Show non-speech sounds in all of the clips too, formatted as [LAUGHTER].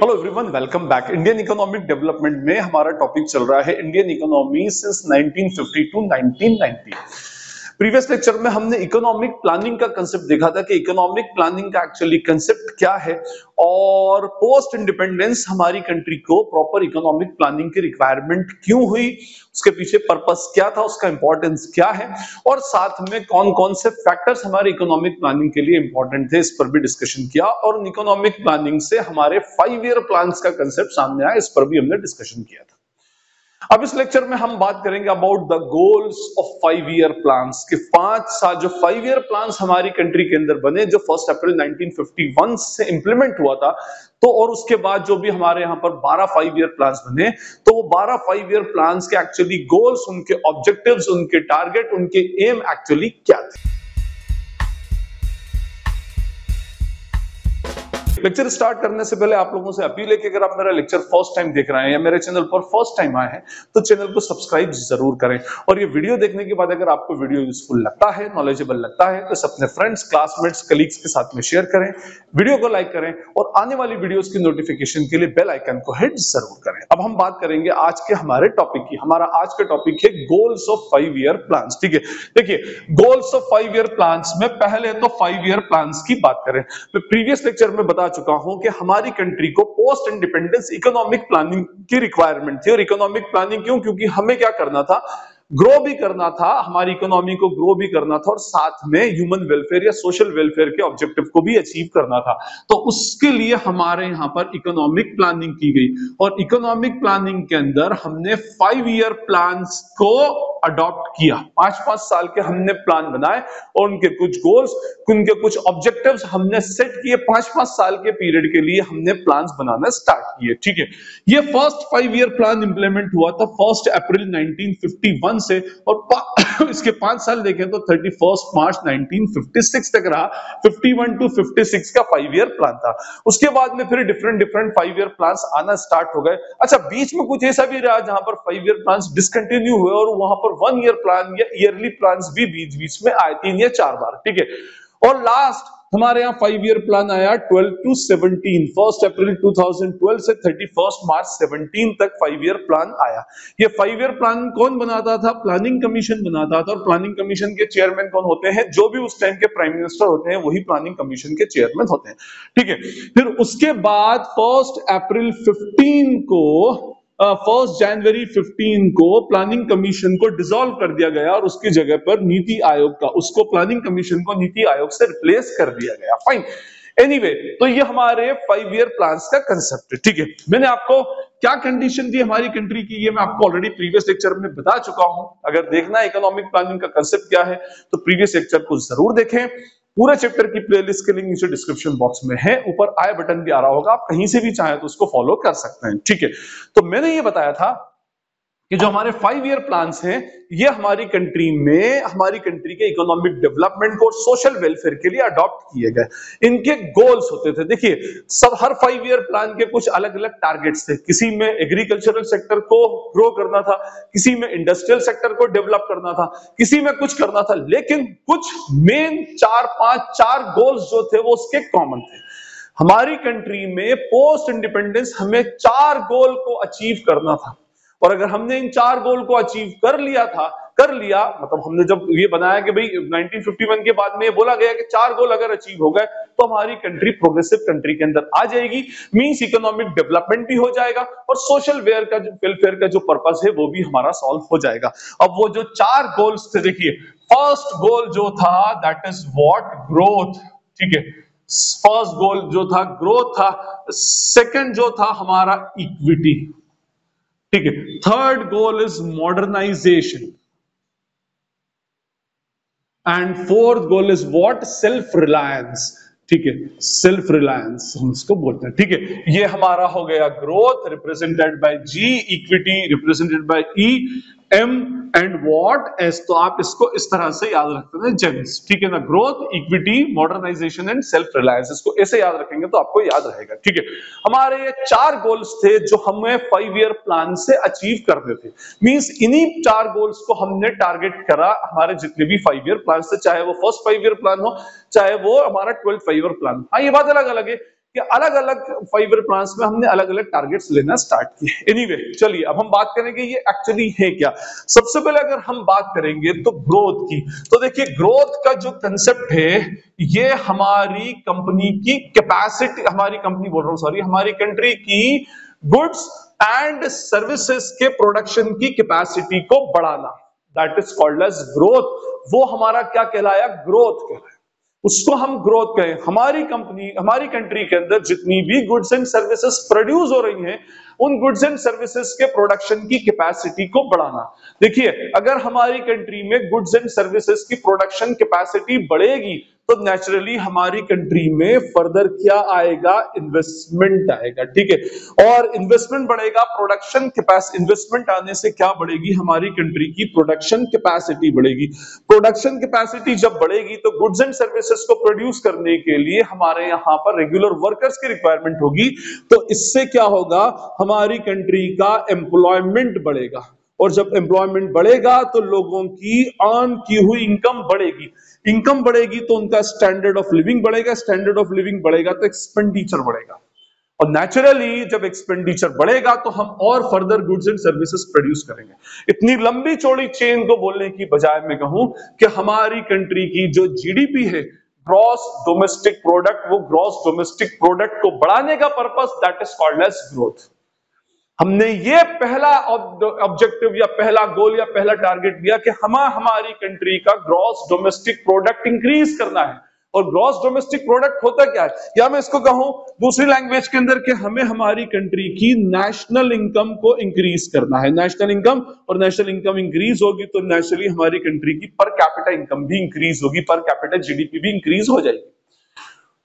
Hello everyone welcome back Indian economic development में हमारा topic चल रहा है Indian economy since 1950 to 1990 previous lecture में हमने इकोनॉमिक प्लानिंग का कंसेप्ट देखा था कि इकोनॉमिक प्लानिंग का एक्चुअली कंसेप्ट क्या है और पोस्ट इंडिपेंडेंस हमारी कंट्री को प्रॉपर इकोनॉमिक प्लानिंग की रिक्वायरमेंट क्यों हुई, उसके पीछे पर्पस क्या था, उसका इंपॉर्टेंस क्या है और साथ में कौन कौन से फैक्टर्स हमारे इकोनॉमिक प्लानिंग के लिए इंपॉर्टेंट थे, इस पर भी डिस्कशन किया और इकोनॉमिक प्लानिंग से हमारे फाइव ईयर प्लान का कंसेप्ट सामने आया, इस पर भी हमने डिस्कशन किया था। अब इस लेक्चर में हम बात करेंगे about the goals of five year plans कि पाँच साल, जो फाइव ईयर प्लान्स हमारी कंट्री के अंदर बने, जो फ़र्स्ट अप्रैल 1951 से इंप्लीमेंट हुआ था तो और उसके बाद जो भी हमारे यहाँ पर 12 फाइव ईयर प्लान्स बने तो वो 12 फाइव ईयर प्लान्स के एक्चुअली गोल्स उनके ऑब्जेक्टिव्स उनके टारगेट उनके एम एक्चुअली क्या थे? लेक्चर स्टार्ट करने से पहले आप लोगों से अपील है कि अगर आप मेरा लेक्चर फ़र्स्ट टाइम देख रहे हैं या मेरे चैनल पर फ़र्स्ट टाइम आए हैं तो चैनल को सब्सक्राइब ज़रूर करें। और ये वीडियो देखने के बाद अगर आपको वीडियो यूजफुल लगता है नॉलेजेबल लगता है तो अपने फ्रेंड्स क्लासमेट्स कलीग्स के साथ में शेयर करें वीडियो को लाइक करें और आने वाली वीडियोस की नोटिफिकेशन के लिए बेल आइकन को हिट ज़रूर करें। अब हम बात करेंगे आज के हमारे टॉपिक की। हमारा आज का टॉपिक है goals of five year plan ठीक है? देखिए goals of five year plan में पहले तो फाइव ईयर प्लान की बात करें। प्रीवियस लेक्चर में बता चुका हूँ कि हमारी कंट्री को पोस्ट इंडिपेंडेंस इकोनॉमिक प्लानिंग की रिक्वायरमेंट थी। और इकोनॉमिक प्लानिंग क्यों? क्योंकि हमें क्या करना था? ग्रो भी करना था, हमारी इकोनॉमी को ग्रो भी करना था और साथ में ह्यूमन वेलफेयर या सोशल वेलफेयर के ऑब्जेक्टिव को भी अचीव करना था। तो उसके लिए हमारे यहाँ पर इकोनॉमिक प्लानिंग की गई और इकोनॉमिक प्लानिंग के अंदर हमने फाइव ईयर प्लान को अडॉप्ट किया। पाँच पाँच साल के हमने प्लान बनाए और उनके कुछ गोल्स उनके कुछ ऑब्जेक्टिव्स हमने सेट किए। पाँच पाँच साल के पीरियड के लिए हमने प्लान बनाना स्टार्ट किए, ठीक है? ये first five year plan implement हुआ था फ़र्स्ट अप्रैल 1951 से, और [COUGHS] इसके पाँच साल देखें तो थर्टी फ़र्स्ट मार्च 1956 तक रहा। 51 टू 56 का फाइव ईयर प्लान था। उसके बाद में फिर different different five year plan आना स्टार्ट हो गए। अच्छा बीच में कुछ ऐसा भी रहा जहाँ पर फाइव ईयर प्लान डिसकंटिन्यू हुए और वहाँ पर वन ईयर प्लान या ईयरली प्लान भी बीच बीच में आए तीन या चार बार, ठीक है? और लास्ट हमारे यहाँ फाइव ईयर प्लान आया 12 टू 17 फ़र्स्ट अप्रैल 2012 से 31 मार्च 17 तक फाइव ईयर प्लान आया। ये फाइव ईयर प्लान कौन बनाता था? प्लानिंग कमीशन बनाता था और प्लानिंग कमीशन के चेयरमैन कौन होते हैं? जो भी उस टाइम के प्राइम मिनिस्टर होते हैं, वही प्लानिंग कमीशन के चेयरमैन होते हैं। ठीक है? फिर उसके बाद फ़र्स्ट अप्रैल 15 को फ़र्स्ट जनवरी 15 को प्लानिंग कमीशन को डिसॉल्व कर दिया गया और उसकी जगह पर नीति आयोग का उसको प्लानिंग कमीशन को नीति आयोग से रिप्लेस कर दिया गया। फाइन एनीवे anyway, तो ये हमारे फाइव ईयर प्लान का कंसेप्ट है ठीक है? मैंने आपको क्या कंडीशन थी हमारी कंट्री की ये मैं आपको ऑलरेडी प्रीवियस लेक्चर में बता चुका हूँ। अगर देखना इकोनॉमिक प्लानिंग का कंसेप्ट क्या है तो प्रीवियस लेक्चर को ज़रूर देखें। पूरे चैप्टर की प्लेलिस्ट के लिंक नीचे डिस्क्रिप्शन बॉक्स में है। ऊपर आई बटन भी आ रहा होगा। आप कहीं से भी चाहें तो उसको फॉलो कर सकते हैं। ठीक है। तो मैंने ये बताया था कि जो हमारे फाइव ईयर प्लान हैं, ये हमारी कंट्री में, हमारी कंट्री के इकोनॉमिक डेवलपमेंट को और सोशल वेलफेयर के लिए अडॉप्ट किए गए। इनके गोल्स होते थे। देखिए, सब, हर फाइव ईयर प्लान के कुछ अलग अलग टारगेट्स थे। किसी में एग्रीकल्चरल सेक्टर को ग्रो करना था, किसी में इंडस्ट्रियल सेक्टर को डेवलप करना था, किसी में कुछ करना था, लेकिन कुछ मेन चार, पाँच, चार गोल्स जो थे, वो उसके कॉमन थे। हमारी कंट्री में पोस्ट इंडिपेंडेंस हमें चार गोल को अचीव करना था। और अगर हमने इन चार गोल को अचीव कर लिया था, कर लिया मतलब हमने जब ये बनाया कि भाई 1951 के बाद में ये बोला गया कि चार गोल अगर अचीव हो गए तो हमारी कंट्री प्रोग्रेसिव कंट्री के अंदर आ जाएगी। मींस इकोनॉमिक डेवलपमेंट भी हो जाएगा और सोशल वेयर का जो वेलफेयर का जो पर्पस है, वो भी हमारा सॉल्व हो जाएगा। अब वो जो चार गोल्स थे, देखिए फ़र्स्ट गोल जो था दैट इज़ वॉट ग्रोथ ठीक है? फ़र्स्ट गोल जो था ग्रोथ था। सेकंड जो था, हमारा इक्विटी ठीक है third goal is modernization and fourth goal is what self reliance ठीक है सेल्फ रिलायंस हम इसको बोलते हैं। ठीक है, ये हमारा हो गया growth represented by G equity represented by E M and what S तो आप इसको इस तरह से याद रखते हैं जेम्स ठीक है ना? Growth equity modernization and self reliance इसको ऐसे याद रखेंगे तो आपको याद रहेगा, ठीक है? हमारे ये चार गोल्स थे जो हमें फाइव ईयर प्लान से अचीव करने थे। मींस इन्हीं चार गोल्स को हमने टारगेट करा हमारे जितने भी फाइव ईयर प्लान थे, चाहे वो फ़र्स्ट फाइव ईयर प्लान हो, चाहे वो हमारा ट्वेल्थ फाइव ईयर प्लान हाँ। ये बात अलग अलग है। कि अलग अलग फाइबर प्लांट्स में हमने अलग अलग टारगेट्स लेना स्टार्ट किए। एनीवे anyway, चलिए अब हम बात करेंगे ये एक्चुअली है क्या। सबसे पहले अगर हम बात करेंगे तो ग्रोथ की तो देखिए ग्रोथ का जो कंसेप्ट है ये हमारी कंपनी की कैपेसिटी हमारी कंपनी बोल रहा हूँ सॉरी हमारी कंट्री की गुड्स एंड सर्विसेज़ के प्रोडक्शन की कैपेसिटी को बढ़ाना। That is called as growth वो हमारा क्या कहलाया? ग्रोथ कहलाया। उसको हम ग्रोथ कहें। हमारी कंपनी हमारी कंट्री के अंदर जितनी भी गुड्स एंड सर्विसेज़ प्रोड्यूस हो रही हैं, उन गुड्स एंड सर्विसेज़ के प्रोडक्शन की कैपेसिटी को बढ़ाना। देखिए, अगर हमारी कंट्री में गुड्स एंड सर्विसेज़ की प्रोडक्शन कैपेसिटी बढ़ेगी तो नेचुरली हमारी कंट्री में फर्दर क्या आएगा? इन्वेस्टमेंट आएगा, ठीक है? और इन्वेस्टमेंट बढ़ेगा प्रोडक्शन कैपेसिटी इन्वेस्टमेंट आने से क्या बढ़ेगी? हमारी कंट्री की प्रोडक्शन कैपेसिटी बढ़ेगी। प्रोडक्शन कैपेसिटी जब बढ़ेगी तो गुड्स एंड सर्विसेज़ को प्रोड्यूस करने के लिए हमारे यहाँ पर रेगुलर वर्कर्स की रिक्वायरमेंट होगी। तो इससे क्या होगा? हमारी कंट्री का एम्प्लॉयमेंट बढ़ेगा। और जब एम्प्लॉयमेंट बढ़ेगा तो लोगों की अर्न की हुई इनकम बढ़ेगी। इनकम बढ़ेगी तो उनका स्टैंडर्ड ऑफ़ लिविंग बढ़ेगा स्टैंडर्ड ऑफ़ लिविंग बढ़ेगा तो एक्सपेंडिचर बढ़ेगा। और नेचुरली जब एक्सपेंडिचर बढ़ेगा तो हम और further goods and services produce करेंगे। इतनी लंबी चौड़ी चेन को बोलने की बजाय मैं कहूँ कि हमारी कंट्री की जो जीडीपी है ग्रॉस डोमेस्टिक प्रोडक्ट वो ग्रॉस डोमेस्टिक प्रोडक्ट को बढ़ाने का purpose that is called as growth हमने ये पहला ऑब्जेक्टिव या पहला गोल या पहला टारगेट दिया कि हम हमारी कंट्री का ग्रॉस डोमेस्टिक प्रोडक्ट इंक्रीज करना है। और ग्रॉस डोमेस्टिक प्रोडक्ट होता क्या है? या मैं इसको कहूँ दूसरी लैंग्वेज के अंदर कि हमें हमारी कंट्री की नेशनल इनकम को इंक्रीज करना है। नेशनल इनकम और नेशनल इनकम इंक्रीज होगी तो नेचुरली हमारी कंट्री की पर कैपिटल इनकम भी इंक्रीज होगी पर कैपिटल जीडीपी भी इंक्रीज हो जाएगी।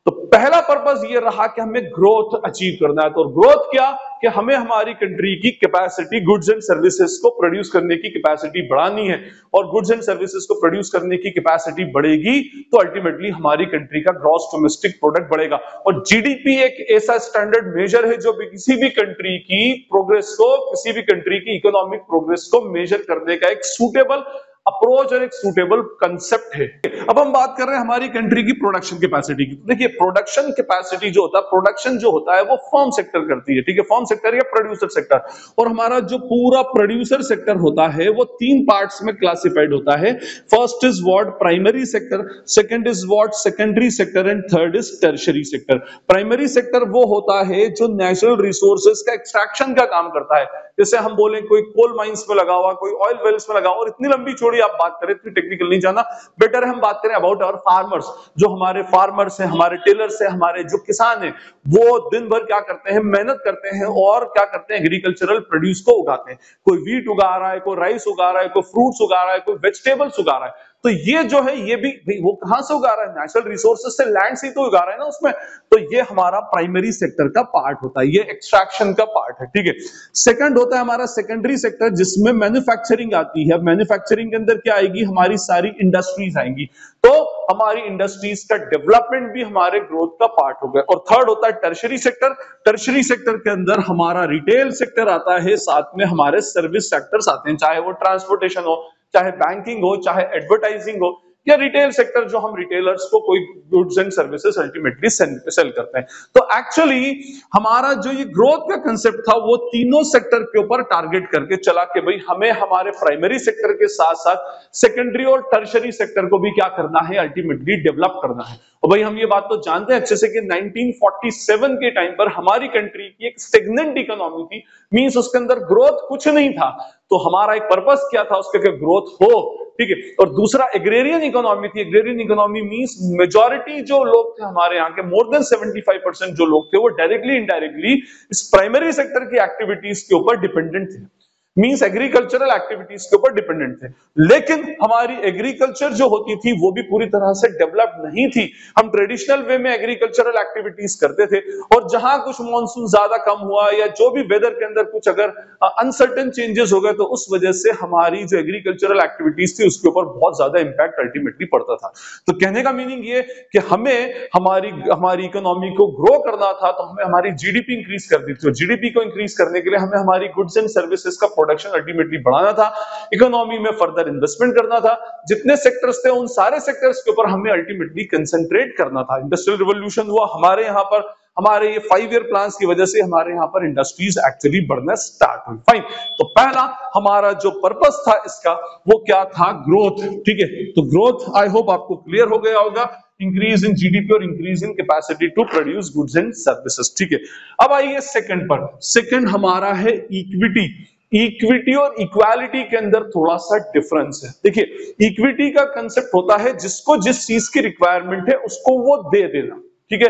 तो पहला पर्पज ये रहा कि हमें ग्रोथ अचीव करना है। तो ग्रोथ क्या? कि हमें हमारी कंट्री की कैपेसिटी गुड्स एंड सर्विसेज़ को प्रोड्यूस करने की कैपेसिटी बढ़ानी है। और गुड्स एंड सर्विसेज़ को प्रोड्यूस करने की कैपेसिटी बढ़ेगी तो अल्टीमेटली हमारी कंट्री का ग्रॉस डोमेस्टिक प्रोडक्ट बढ़ेगा। और जीडीपी एक ऐसा स्टैंडर्ड मेजर है जो भी किसी भी कंट्री की प्रोग्रेस को, किसी भी कंट्री की इकोनॉमिक प्रोग्रेस को मेजर करने का एक सूटेबल अप्रोच और एक सूटेबल कंसेप्ट है। अब हम बात कर रहे हैं हमारी कंट्री की प्रोडक्शन कैपेसिटी की। देखिए प्रोडक्शन कैपेसिटी जो होता है प्रोडक्शन जो होता है, वो फॉर्म सेक्टर करती है, ठीक है? फॉर्म सेक्टर या प्रोड्यूसर सेक्टर और हमारा जो पूरा प्रोड्यूसर सेक्टर होता है, वो तीन पार्ट्स में क्लासिफाइड होता है। First is what primary sector second is what secondary sector and third is tertiary sector primary sector वो होता है जो नेचुरल रिसोर्सेज का एक्सट्रैक्शन का काम करता है। जैसे हम बोले कोई कोल माइंस में लगा हुआ, कोई ऑयल वेल्स में लगा हुआ, और इतनी लंबी चौड़ी आप बात करें, इतनी टेक्निकल नहीं जाना बेटर हम बात करें अबाउट आवर फार्मर्स जो हमारे फार्मर्स है, हमारे टेलर्स है, हमारे जो किसान है, वो दिन भर क्या करते हैं, मेहनत करते हैं और क्या करते हैं एग्रीकल्चरल प्रोड्यूस को उगाते हैं। कोई वीट उगा रहा है, कोई राइस उगा रहा है, कोई फ्रूट्स उगा रहा है, कोई वेजिटेबल्स उगा रहा है। तो ये जो है, ये भी वो कहाँ से उगा रहा है? नेचुरल रिसोर्सेज से लैंड से तो उगा रहा है ना उसमें। तो ये हमारा प्राइमरी सेक्टर का पार्ट होता है। ये एक्सट्रैक्शन का पार्ट है, ठीक है? सेकंड होता है हमारा सेकेंडरी सेक्टर जिसमें मैन्युफैक्चरिंग आती है। मैन्युफैक्चरिंग के अंदर क्या आएगी? हमारी सारी इंडस्ट्रीज़ आएँगी। तो हमारी इंडस्ट्रीज़ का डेवलपमेंट भी हमारे ग्रोथ का पार्ट हो गया। और थर्ड होता है टर्शरी सेक्टर टर्शरी सेक्टर के अंदर हमारा रिटेल सेक्टर आता है। साथ में हमारे सर्विस सेक्टर्स आते हैं, चाहे वो ट्रांसपोर्टेशन हो चाहे बैंकिंग हो, चाहे एडवर्टाइजिंग हो, या रिटेल सेक्टर जो हम रिटेलर्स को कोई goods and services ultimately sell करते हैं। तो एक्चुअली हमारा जो ये ग्रोथ का कंसेप्ट था, वो तीनों सेक्टर के ऊपर टारगेट करके चला के भाई हमें हमारे प्राइमरी सेक्टर के साथ साथ सेकेंडरी और टर्शरी सेक्टर को भी क्या करना है अल्टीमेटली डेवलप करना है। और भाई, हम ये बात तो जानते हैं अच्छे से कि 1947 के टाइम पर हमारी कंट्री की एक स्टेगनेंट इकोनॉमी थी मींस उसके अंदर ग्रोथ कुछ नहीं था। तो हमारा एक पर्पस क्या था? उसके ग्रोथ हो, ठीक है? और दूसरा एग्रेरियन इकोनॉमी थी। एग्रेरियन इकोनॉमी मींस मेजॉरिटी जो लोग थे हमारे यहाँ के मोर देन 75 परसेंट जो लोग थे, वो डायरेक्टली इनडायरेक्टली इस प्राइमरी सेक्टर की एक्टिविटीज़ के ऊपर डिपेंडेंट थे। मींस एग्रीकल्चरल एक्टिविटीज़ के ऊपर डिपेंडेंट थे। लेकिन हमारी एग्रीकल्चर जो होती थी, वो भी पूरी तरह से डेवलप नहीं थी। हम ट्रेडिशनल वे में एग्रीकल्चरल एक्टिविटीज़ करते थे और जहाँ कुछ मानसून ज़्यादा कम हुआ या जो भी वेदर के अंदर कुछ अगर अनसर्टेन चेंजेस हो गए तो उस वजह से हमारी जो एग्रीकल्चरल एक्टिविटीज़ थी, उसके ऊपर बहुत ज़्यादा इंपैक्ट अल्टीमेटली पड़ता था। तो कहने का मीनिंग ये कि हमें हमारी हमारी इकोनॉमी को ग्रो करना था तो हमें हमारी जीडीपी इंक्रीज कर दी थी। जीडीपी को इंक्रीज करने के लिए हमें हमारी गुड्स एंड सर्विसेज़ का प्रोडक्शन अल्टीमेटली बढ़ाना था इकोनॉमी में फर्दर इन्वेस्टमेंट करना था। जितने सेक्टर्स थे, उन सारे सेक्टर्स के ऊपर हमें अल्टीमेटली कंसेंट्रेट करना था। इंडस्ट्रियल रिवोल्यूशन हुआ, हमारे यहाँ पर, हमारे ये फाइव ईयर प्लान की वजह से हमारे यहाँ पर इंडस्ट्रीज़ एक्चुअली बढ़ना स्टार्ट हुई। फाइन तो पहला, हमारा जो पर्पस था इसका, वो क्या था? ग्रोथ ठीक है? तो ग्रोथ आई होप आपको क्लियर हो गया होगा। इंक्रीज इन जीडीपी और increase in capacity to produce goods and services ठीक है? अब आइए सेकंड पर। सेकंड हमारा है इक्विटी इक्विटी और इक्वालिटी के अंदर थोड़ा सा डिफरेंस है। देखिए, इक्विटी का कंसेप्ट होता है जिसको जिस चीज़ की रिक्वायरमेंट है उसको वो दे देना, ठीक है?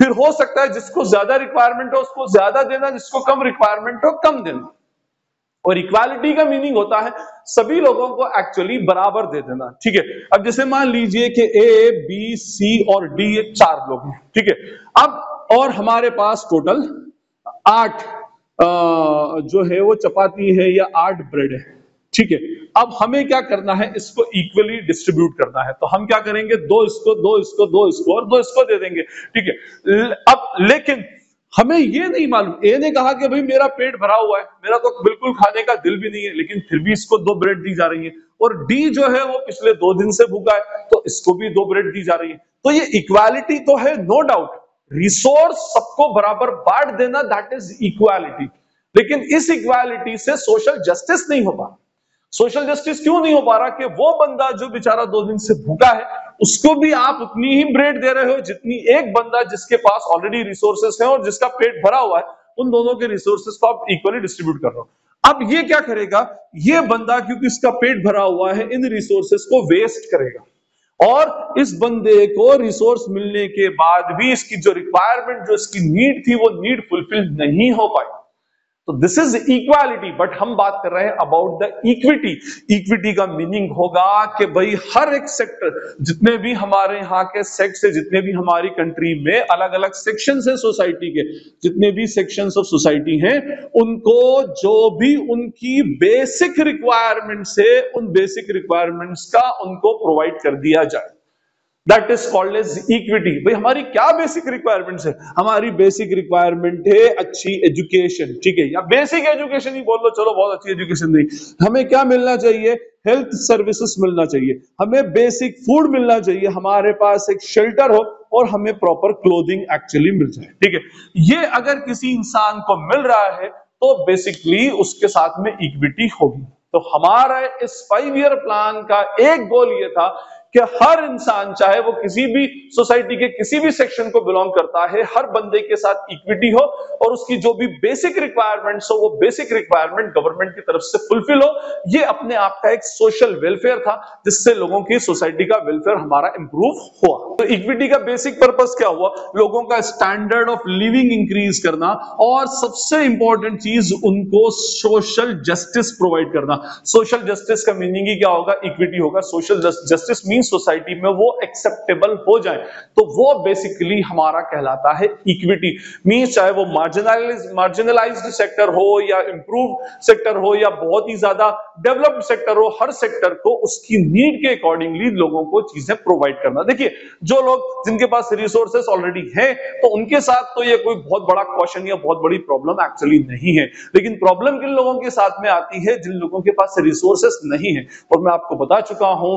फिर हो सकता है जिसको ज़्यादा रिक्वायरमेंट हो उसको ज़्यादा देना, जिसको कम रिक्वायरमेंट हो कम देना। और इक्वालिटी का मीनिंग होता है सभी लोगों को एक्चुअली बराबर दे देना, ठीक है? अब जैसे मान लीजिए कि ए बी सी और डी ये चार लोग हैं, ठीक है? अब और हमारे पास टोटल आठ जो है वो चपाती है या आठ ब्रेड है। ठीक है? अब हमें क्या करना है? इसको इक्वली डिस्ट्रीब्यूट करना है। तो हम क्या करेंगे? दो इसको दो इसको दो इसको और दो इसको दे देंगे। ठीक है? अब, लेकिन हमें ये नहीं मालूम। ए ने कहा कि भाई मेरा पेट भरा हुआ है। मेरा तो बिल्कुल खाने का दिल भी नहीं है, लेकिन फिर भी इसको दो ब्रेड दी जा रही है। और डी जो है वो पिछले दो दिन से भूखा है तो इसको भी दो ब्रेड दी जा रही है। तो ये इक्वालिटी तो है नो डाउट रिसोर्स सबको बराबर बांट देना दैट इज़ इक्वालिटी लेकिन इस इक्वालिटी से सोशल जस्टिस नहीं हो पा सोशल जस्टिस क्यों नहीं हो पा रहा कि वो बंदा जो बेचारा दो दिन से भूखा है, उसको भी आप उतनी ही ब्रेड दे रहे हो जितनी एक बंदा जिसके पास ऑलरेडी रिसोर्सेस है और जिसका पेट भरा हुआ है, उन दोनों के रिसोर्सेस को आप इक्वली डिस्ट्रीब्यूट कर रहे हो। अब ये क्या करेगा? ये बंदा क्योंकि इसका पेट भरा हुआ है, इन रिसोर्सेस को वेस्ट करेगा। और इस बंदे को रिसोर्स मिलने के बाद भी इसकी जो रिक्वायरमेंट जो इसकी नीड थी, वो नीड फुलफिल नहीं हो पाई। तो दिस इज़ इक्वालिटी बट हम बात कर रहे हैं अबाउट द इक्विटी इक्विटी का मीनिंग होगा कि भाई हर एक सेक्टर जितने भी हमारे यहाँ के सेक्ट है, जितने भी हमारी कंट्री में अलग अलग सेक्शन है सोसाइटी के, जितने भी सेक्शन ऑफ़ सोसाइटी हैं, उनको जो भी उनकी बेसिक रिक्वायरमेंट्स है उन बेसिक रिक्वायरमेंट्स का उनको प्रोवाइड कर दिया जाए। That is called as equity भाई, हमारी क्या बेसिक रिक्वायरमेंट्स है? हमारी बेसिक रिक्वायरमेंट है अच्छी एजुकेशन ठीक है? या बेसिक एजुकेशन ही बोल लो, चलो बहुत अच्छी एजुकेशन नहीं हमें क्या मिलना चाहिए? हेल्थ सर्विसेज़ मिलना चाहिए। हमें बेसिक फ़ूड मिलना चाहिए। हमारे पास एक शेल्टर हो और हमें प्रॉपर क्लोथिंग एक्चुअली मिल जाए, ठीक है? ये अगर किसी इंसान को मिल रहा है तो बेसिकली उसके साथ में इक्विटी होगी। तो हमारा इस फाइव ईयर प्लान का एक गोल ये था कि हर इंसान, चाहे वो किसी भी सोसाइटी के किसी भी सेक्शन को बिलोंग करता है, हर बंदे के साथ इक्विटी हो और उसकी जो भी बेसिक रिक्वायरमेंट्स हो, वो बेसिक रिक्वायरमेंट गवर्नमेंट की तरफ़ से फुलफिल हो, ये अपने आप का एक सोशल वेलफेयर था, जिससे लोगों की सोसाइटी का वेलफेयर हमारा इंप्रूव हुआ। तो इक्विटी का बेसिक पर्पज क्या हुआ? लोगों का स्टैंडर्ड ऑफ़ लिविंग इंक्रीज करना और सबसे इंपॉर्टेंट चीज़ उनको सोशल जस्टिस प्रोवाइड करना। सोशल जस्टिस का मीनिंग ही क्या होगा? इक्विटी होगा। सोशल जस्टिस मीन सोसाइटी में वो एक्सेप्टेबल हो जाए तो वो बेसिकली हमारा कहलाता है इक्विटी मीन चाहे वो मार्जिनलाइज मार्जिनलाइज्ड सेक्टर हो या इंप्रूव सेक्टर हो या बहुत ही ज़्यादा डेवलप्ड सेक्टर हो, हर सेक्टर को उसकी नीड के अकॉर्डिंगली लोगों को चीज़ें प्रोवाइड करना। देखिए, जो लोग जिनके पास रिसोर्सेस ऑलरेडी है तो उनके साथ तो ये कोई बहुत बड़ा क्वेश्चन या बहुत बड़ी प्रॉब्लम एक्चुअली नहीं है। लेकिन प्रॉब्लम किन लोगों के साथ में आती है, जिन लोगों के पास रिसोर्सेस नहीं है? और मैं आपको बता चुका हूँ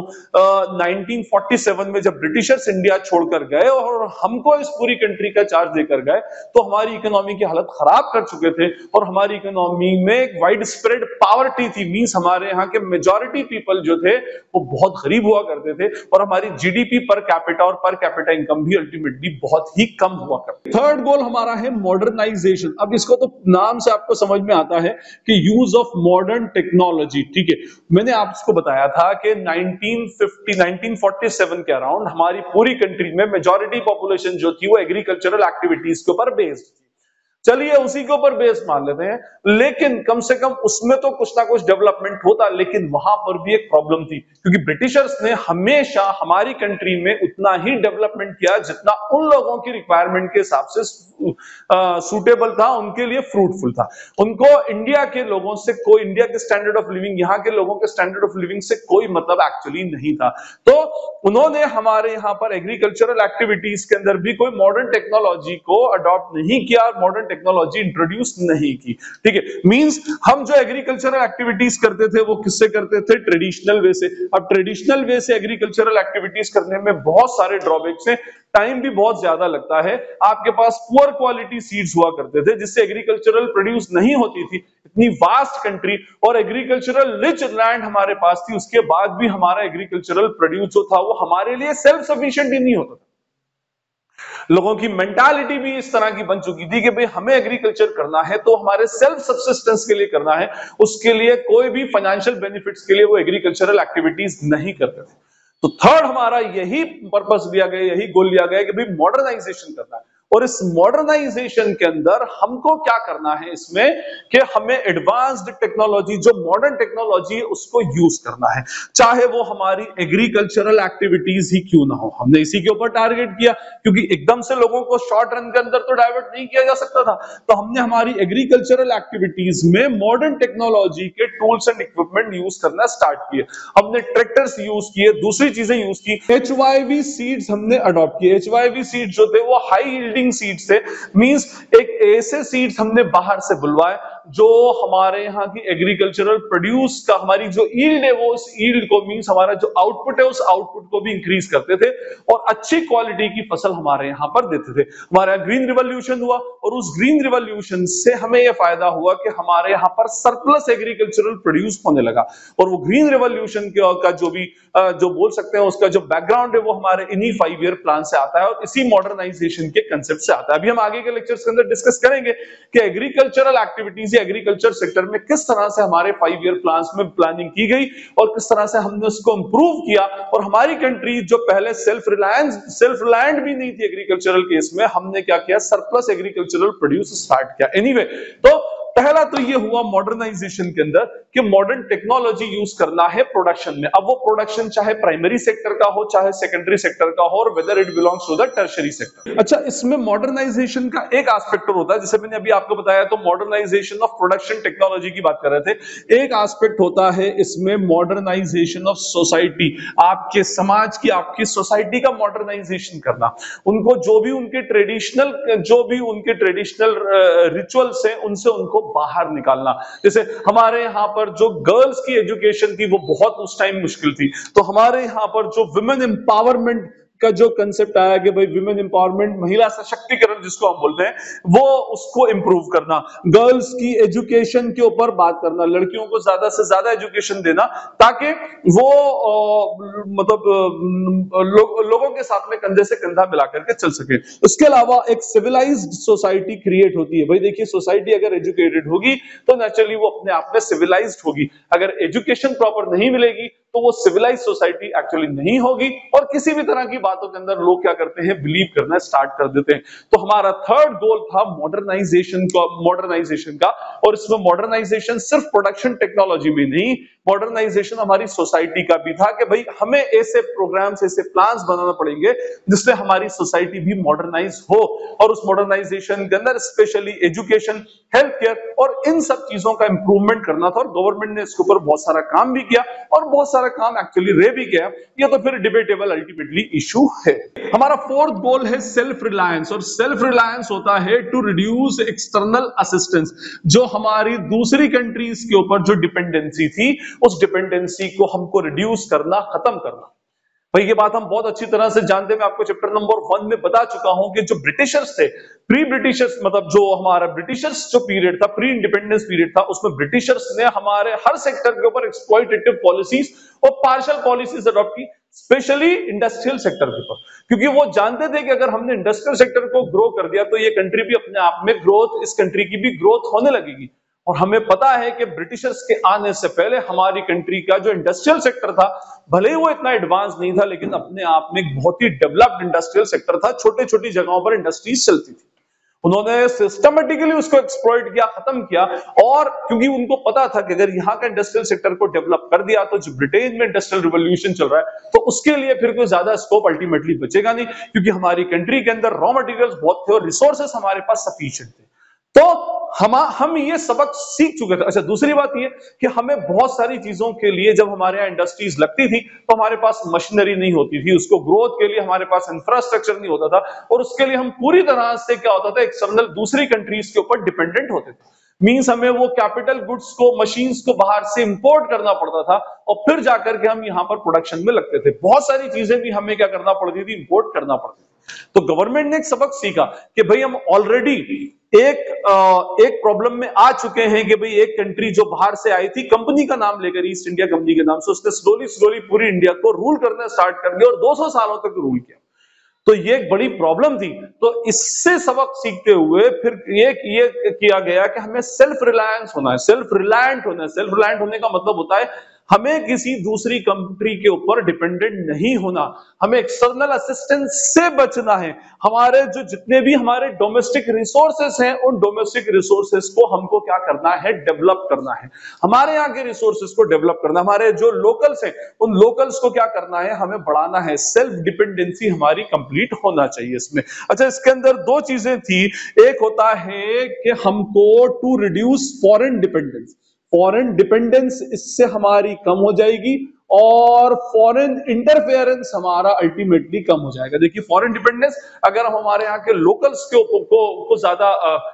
1947 में जब ब्रिटिशर्स इंडिया छोड़कर गए और हमको इस पूरी कंट्री का चार्ज देकर गए तो हमारी इकोनॉमी की हालत खराब कर चुके थे और हमारी इकोनॉमी में एक वाइड स्प्रेड पावर्टी थी। मींस हमारे यहाँ के मेजॉरिटी पीपल जो थे, वो बहुत गरीब हुआ करते थे और हमारी जीडीपी पर कैपिटा और पर कैपिटा इनकम भी अल्टीमेटली बहुत ही कम हुआ करती थर्ड गोल हमारा है मॉडर्नाइजेशन अब इसको तो नाम से आपको समझ में आता है कि यूज़ ऑफ़ मॉडर्न टेक्नोलॉजी ठीक है? मैंने आपको बताया था कि 1950 1947 के अराउंड हमारी पूरी कंट्री में मेजोरिटी पॉपुलेशन जो थी वो एग्रीकल्चरल एक्टिविटीज़ के ऊपर बेस्ड थी। चलिए उसी के ऊपर बेस मान लेते हैं। लेकिन कम से कम उसमें तो कुछ ना कुछ डेवलपमेंट होता, लेकिन वहाँ पर भी एक प्रॉब्लम थी। क्योंकि ब्रिटिशर्स ने हमेशा हमारी कंट्री में उतना ही डेवलपमेंट किया जितना उन लोगों की रिक्वायरमेंट के हिसाब से सूटेबल था, उनके लिए फ्रूटफुल था। उनको इंडिया के लोगों से कोई इंडिया के स्टैंडर्ड ऑफ़ लिविंग यहाँ के लोगों के स्टैंडर्ड ऑफ़ लिविंग से कोई मतलब एक्चुअली नहीं था। तो उन्होंने हमारे यहाँ पर एग्रीकल्चरल एक्टिविटीज़ के अंदर भी कोई मॉडर्न टेक्नोलॉजी को अडॉप्ट नहीं किया मॉडर्न टेक्नोलॉजी इंट्रोड्यूस नहीं की। ठीक है? मींस हम जो एग्रीकल्चरल एक्टिविटीज़ करते थे, वो किससे करते थे? ट्रेडिशनल वे से। अब ट्रेडिशनल वे से एग्रीकल्चरल एक्टिविटीज़ करने में बहुत सारे ड्रॉबैक्स हैं। टाइम भी बहुत ज़्यादा लगता है। आपके पास पुअर क्वालिटी सीड्स हुआ करते थे, जिससे एग्रीकल्चरल प्रोड्यूस नहीं होती थी। इतनी वास्ट कंट्री और एग्रीकल्चरल रिच लैंड हमारे पास थी। उसके बाद भी हमारा एग्रीकल्चरल प्रोड्यूस जो था, वो हमारे लिए सेल्फ सफिशियंट ही नहीं होता था। लोगों की मेंटालिटी भी इस तरह की बन चुकी थी कि भाई हमें एग्रीकल्चर करना है तो हमारे सेल्फ सब्सिस्टेंस के लिए करना है। उसके लिए कोई भी फाइनेंशियल बेनिफिट्स के लिए वो एग्रीकल्चरल एक्टिविटीज़ नहीं करते थे। तो थर्ड हमारा यही पर्पस लिया गया, यही गोल लिया गया कि भाई मॉडर्नाइजेशन करना है। और इस मॉडर्नाइजेशन के अंदर हमको क्या करना है इसमें कि हमें एडवांस्ड टेक्नोलॉजी जो मॉडर्न टेक्नोलॉजी है, उसको यूज़ करना है। चाहे वो हमारी एग्रीकल्चरल एक्टिविटीज़ ही क्यों ना हो। हमने इसी के ऊपर टारगेट किया, क्योंकि एकदम से लोगों को शॉर्ट रन के अंदर तो डाइवर्ट नहीं किया जा सकता था। तो हमने हमारी एग्रीकल्चरल एक्टिविटीज़ में मॉडर्न टेक्नोलॉजी के टूल्स एंड इक्विपमेंट यूज़ करना स्टार्ट किए। हमने ट्रैक्टर्स यूज़ किए, दूसरी चीज़ें यूज़ की। एच सीड्स हमने अडॉप्ट किए। एच सीड्स जो थे, वो हाई यील्डिंग सीड्स से मींस एक ऐसे सीट हमने बाहर से बुलवाए जो हमारे यहाँ की एग्रीकल्चरल प्रोड्यूस का हमारी जो ईल्ड है, वो उस ईल्ड को मींस हमारा जो आउटपुट है, उस आउटपुट को भी इंक्रीज करते थे और अच्छी क्वालिटी की फ़सल हमारे यहाँ पर देते थे। हमारे यहाँ ग्रीन रिवॉल्यूशन हुआ और उस ग्रीन रिवॉल्यूशन से हमें यह फ़ायदा हुआ कि हमारे यहाँ पर सरप्लस एग्रीकल्चरल प्रोड्यूस होने लगा और वो ग्रीन रिवॉल्यूशन का जो भी जो बोल सकते हैं, उसका जो बैकग्राउंड है, वो हमारे इन्हीं फाइव ईयर प्लान से आता है और इसी मॉडर्नाइजेशन के कंसेप्ट से आता है। अभी हम आगे के लेक्चर्स के अंदर डिस्कस करेंगे कि एग्रीकल्चरल एक्टिविटीज़ एग्रीकल्चर सेक्टर में किस तरह से हमारे फाइव ईयर प्लान में प्लानिंग की गई और किस तरह से हमने उसको इंप्रूव किया और हमारी कंट्री जो पहले सेल्फ रिलायंस सेल्फ रिलायंट भी नहीं थी एग्रीकल्चरल केस में हमने क्या किया? सरप्लस एग्रीकल्चरल प्रोड्यूस स्टार्ट किया। एनीवे anyway, तो पहला तो ये हुआ मॉडर्नाइजेशन के अंदर कि मॉडर्न टेक्नोलॉजी यूज़ करना है प्रोडक्शन में। अब वो प्रोडक्शन चाहे प्राइमरी सेक्टर का हो, चाहे सेकेंडरी सेक्टर का हो, और whether it belongs to the tertiary sector अच्छा इसमें मॉडर्नाइजेशन का एक एस्पेक्ट होता है, जैसे मैंने अभी आपको बताया तो मॉडर्नाइजेशन ऑफ़ प्रोडक्शन टेक्नोलॉजी की बात कर रहे थे। एक एस्पेक्ट होता है इसमें मॉडर्नाइजेशन ऑफ़ सोसाइटी आपके समाज की, आपकी सोसाइटी का मॉडर्नाइजेशन करना। उनको जो भी उनके ट्रेडिशनल जो भी उनके ट्रेडिशनल रिचुअल्स हैं, उनसे उनको बाहर निकालना। जैसे हमारे यहाँ पर जो गर्ल्स की एजुकेशन थी, वो बहुत उस टाइम मुश्किल थी। तो हमारे यहाँ पर जो वुमेन एम्पावरमेंट का जो कंसेप्ट आया कि भाई विमेन एम्पावरमेंट महिला सशक्तिकरण जिसको हम बोलते हैं वो उसको इंप्रूव करना गर्ल्स की एजुकेशन के ऊपर बात करना लड़कियों को ज़्यादा से ज़्यादा एजुकेशन देना ताकि वो आ, मतलब लो, लोगों के साथ में कंधे से कंधा मिला करके चल सके। उसके अलावा एक सिविलाइज्ड सोसाइटी क्रिएट होती है। भाई देखिए सोसाइटी अगर एजुकेटेड होगी तो नेचुरली वो अपने आप में सिविलाइज होगी। अगर एजुकेशन प्रॉपर नहीं मिलेगी तो वो सिविलाइज सोसाइटी एक्चुअली नहीं होगी। और किसी भी तरह की बातों के अंदर लोग क्या करते हैं बिलीव करना स्टार्ट कर देते हैं। तो हमारा थर्ड गोल था मॉडर्नाइजेशन का मॉडर्नाइजेशन का। और इसमें मॉडर्नाइजेशन सिर्फ़ प्रोडक्शन टेक्नोलॉजी में नहीं मॉडर्नाइजेशन हमारी सोसाइटी का भी था कि भाई हमें ऐसे प्रोग्राम्स ऐसे प्लान्स बनाना पड़ेंगे जिससे हमारी सोसाइटी भी मॉडर्नाइज हो। और उस मॉडर्नाइजेशन के अंदर स्पेशली एजुकेशन हेल्थ केयर और इन सब चीज़ों का इंप्रूवमेंट करना था। और गवर्नमेंट ने इसके ऊपर बहुत सारा काम भी किया और बहुत सारा काम एक्चुअली रह भी गया, ये तो फिर डिबेटेबल अल्टीमेटली इशू है। हमारा फोर्थ गोल है सेल्फ रिलायंस और सेल्फ रिलायंस होता है टू रिड्यूस एक्सटर्नल असिस्टेंस जो हमारी दूसरी कंट्रीज़ के ऊपर जो डिपेंडेंसी थी, उस डिपेंडेंसी को हमको रिड्यूस करना, खत्म करना। भाई, ये बात हम बहुत अच्छी तरह से जानते हैं। मैं आपको चैप्टर नंबर वन में बता चुका हूँ कि जो ब्रिटिशर्स थे प्री ब्रिटिशर्स मतलब जो हमारा ब्रिटिशर्स जो पीरियड था प्री इंडिपेंडेंस पीरियड था, उसमें ब्रिटिशर्स ने हमारे हर सेक्टर के ऊपर एक्सप्लॉइटेटिव पॉलिसीज़ और पार्शल पॉलिसीज़ अडॉप्ट की स्पेशली इंडस्ट्रियल सेक्टर के ऊपर। क्योंकि वो जानते थे कि अगर हमने इंडस्ट्रियल सेक्टर को ग्रो कर दिया तो ये कंट्री भी अपने आप में ग्रोथ इस कंट्री की भी ग्रोथ होने लगेगी। और हमें पता है कि ब्रिटिशर्स के आने से पहले हमारी कंट्री का जो इंडस्ट्रियल सेक्टर था, भले ही वो इतना एडवांस नहीं था, लेकिन अपने आप में एक बहुत ही डेवलप्ड इंडस्ट्रियल सेक्टर था। छोटे छोटी जगहों पर इंडस्ट्रीज़ चलती थी। उन्होंने सिस्टमेटिकली उसको एक्सप्लॉइट किया, खत्म किया और क्योंकि उनको पता था कि अगर यहाँ का इंडस्ट्रियल सेक्टर को डेवलप कर दिया तो जो ब्रिटेन में इंडस्ट्रियल रिवोल्यूशन चल रहा है तो उसके लिए फिर कोई ज़्यादा स्कोप अल्टीमेटली बचेगा नहीं, क्योंकि हमारी कंट्री के अंदर रॉ मटेरियल्स बहुत थे और रिसोर्सेस हमारे पास सफिशियंट थे। तो हम हम ये सबक सीख चुके थे। अच्छा दूसरी बात ये कि हमें बहुत सारी चीज़ों के लिए जब हमारे यहाँ इंडस्ट्रीज़ लगती थी तो हमारे पास मशीनरी नहीं होती थी। उसको ग्रोथ के लिए हमारे पास इंफ्रास्ट्रक्चर नहीं होता था। और उसके लिए हम पूरी तरह से क्या होता था एक्सटर्नल दूसरी कंट्रीज़ के ऊपर डिपेंडेंट होते थे। मींस हमें वो कैपिटल गुड्स को मशीन्स को बाहर से इंपोर्ट करना पड़ता था और फिर जाकर के हम यहाँ पर प्रोडक्शन में लगते थे। बहुत सारी चीज़ें भी हमें क्या करना पड़ती थी? इंपोर्ट करना पड़ती थी। तो गवर्नमेंट ने एक सबक सीखा कि भाई हम ऑलरेडी एक एक प्रॉब्लम में आ चुके हैं कि भाई एक कंट्री जो बाहर से आई थी कंपनी का नाम लेकर ईस्ट इंडिया कंपनी के नाम से उसने स्लोली स्लोली पूरी इंडिया को रूल करना स्टार्ट कर दिया और 200 सालों तक रूल किया। तो ये एक बड़ी प्रॉब्लम थी। तो इससे सबक सीखते हुए फिर ये ये किया गया कि हमें सेल्फ रिलायंस होना है। सेल्फ रिलायंट होना है। सेल्फ रिलायंट होने का मतलब होता है हमें किसी दूसरी कंट्री के ऊपर डिपेंडेंट नहीं होना, हमें एक्सटर्नल असिस्टेंस से बचना है। हमारे जो जितने भी हमारे डोमेस्टिक रिसोर्सेस हैं, उन डोमेस्टिक रिसोर्सेस को हमको क्या करना है? डेवलप करना है। हमारे यहाँ के रिसोर्सेस को डेवलप करना, हमारे जो लोकल्स हैं, उन लोकल्स को क्या करना है? हमें बढ़ाना है। सेल्फ डिपेंडेंसी हमारी कंप्लीट होना चाहिए इसमें। अच्छा इसके अंदर दो चीज़ें थी। एक होता है कि हमको to reduce foreign dependence foreign dependence इससे हमारी कम हो जाएगी और फॉरेन इंटरफेरेंस हमारा अल्टीमेटली कम हो जाएगा। देखिए फॉरेन डिपेंडेंस अगर हम हमारे यहाँ के लोकल्स के को, को, ज़्यादा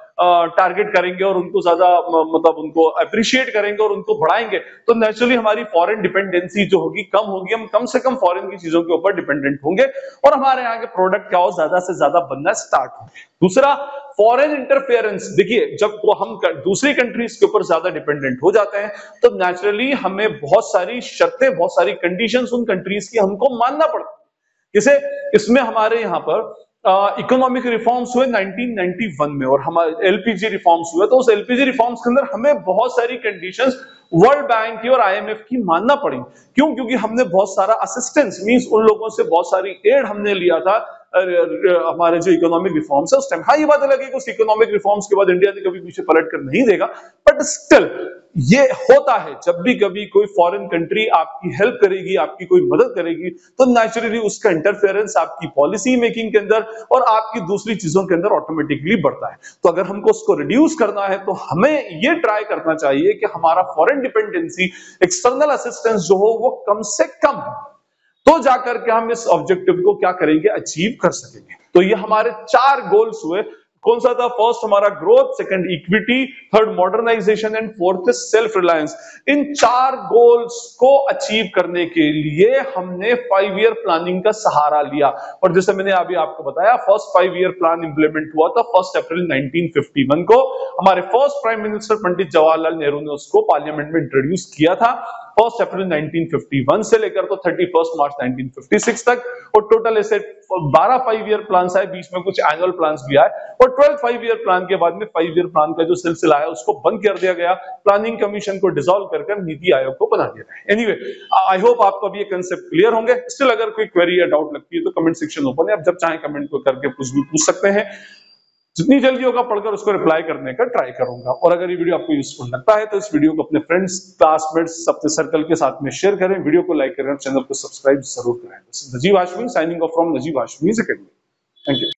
टारगेट करेंगे और उनको ज़्यादा मतलब उनको अप्रिशिएट करेंगे और उनको बढ़ाएँगे तो नेचुरली हमारी फॉरेन डिपेंडेंसी जो होगी कम होगी। हम कम से कम फॉरेन की चीज़ों के ऊपर डिपेंडेंट होंगे और हमारे यहाँ के प्रोडक्ट क्या हो ज़्यादा से ज़्यादा बनना स्टार्ट होंगे। दूसरा फॉरेन इंटरफेरेंस, देखिए, जब वो हम दूसरी कंट्रीज़ के ऊपर ज़्यादा डिपेंडेंट हो जाते हैं तो नेचुरली हमें बहुत सारी शर्तें, बहुत सारी कंडीशंस उन कंट्रीज़ की हमको मानना पड़ता है। इसमें हमारे यहाँ पर इकोनॉमिक रिफॉर्म्स हुए 1991 में और हमारे एलपीजी रिफॉर्म्स हुए तो उस एलपीजी रिफॉर्म्स के अंदर हमें बहुत सारी कंडीशंस वर्ल्ड बैंक की और आईएमएफ की मानना पड़ी। क्यों? क्योंकि हमने बहुत सारा असिस्टेंस मींस उन लोगों से बहुत सारी एड हमने लिया था हमारे जो इकोनॉमिक रिफॉर्म्स है, उस टाइम हाँ ये बात अलग है कि उस इकोनॉमिक रिफॉर्म्स के बाद इंडिया ने कभी पीछे पलट कर नहीं देगा बट स्टिल ये होता है, जब भी कभी कोई फॉरेन कंट्री आपकी हेल्प करेगी, आपकी कोई मदद करेगी तो नेचुरली उसका इंटरफेरेंस आपकी पॉलिसी मेकिंग के अंदर और आपकी दूसरी चीज़ों के अंदर ऑटोमेटिकली बढ़ता है। तो अगर हमको उसको रिड्यूस करना है तो हमें ये ट्राई करना चाहिए कि हमारा फॉरेन डिपेंडेंसी एक्सटर्नल असिस्टेंस जो हो, वो कम से कम तो जाकर के हम इस ऑब्जेक्टिव को क्या करेंगे? अचीव कर सकेंगे। तो ये हमारे चार गोल्स हुए। कौन सा था? फ़र्स्ट हमारा growth second equity third modernization and fourth self reliance इन चार गोल्स को अचीव करने के लिए हमने फाइव ईयर प्लानिंग का सहारा लिया। और जैसे मैंने अभी आपको बताया first five year plan implement हुआ था फ़र्स्ट अप्रैल 1951 को। हमारे first prime minister Pandit Jawaharlal Nehru ने उसको पार्लियामेंट में इंट्रोड्यूस किया था। फ़र्स्ट अप्रैल 1951 से लेकर तो थर्टी मार्च 1956 तक और टोटल ऐसे 12 फाइव ईयर प्लान आए, बीच में कुछ एनुअल प्लान भी आए और ट्वेल्थ फाइव ईयर प्लान के बाद में फाइव ईयर प्लान का जो सिलसिला है, उसको बंद कर दिया गया। प्लानिंग कमीशन को डिसॉल्व कर नीति आयोग को बना दिया गया। एनीवे आई होप आपको अभी ये कंसेप्ट क्लियर होंगे। स्टिल अगर कोई क्वेरी या डाउट लगती है तो कमेंट सेक्शन ओपन है। आप जब चाहे कमेंट को करके कुछ भी पूछ सकते हैं। जितनी जल्दी होगा पढ़कर उसको रिप्लाई करने का ट्राई करूँगा। और अगर ये वीडियो आपको यूजफुल लगता है तो इस वीडियो को अपने फ्रेंड्स क्लासमेट्स अपने सर्कल के साथ में शेयर करें। वीडियो को लाइक करें और चैनल को सब्सक्राइब ज़रूर करें। Najeeb Hashmi signing off from Najeeb Hashmi thank you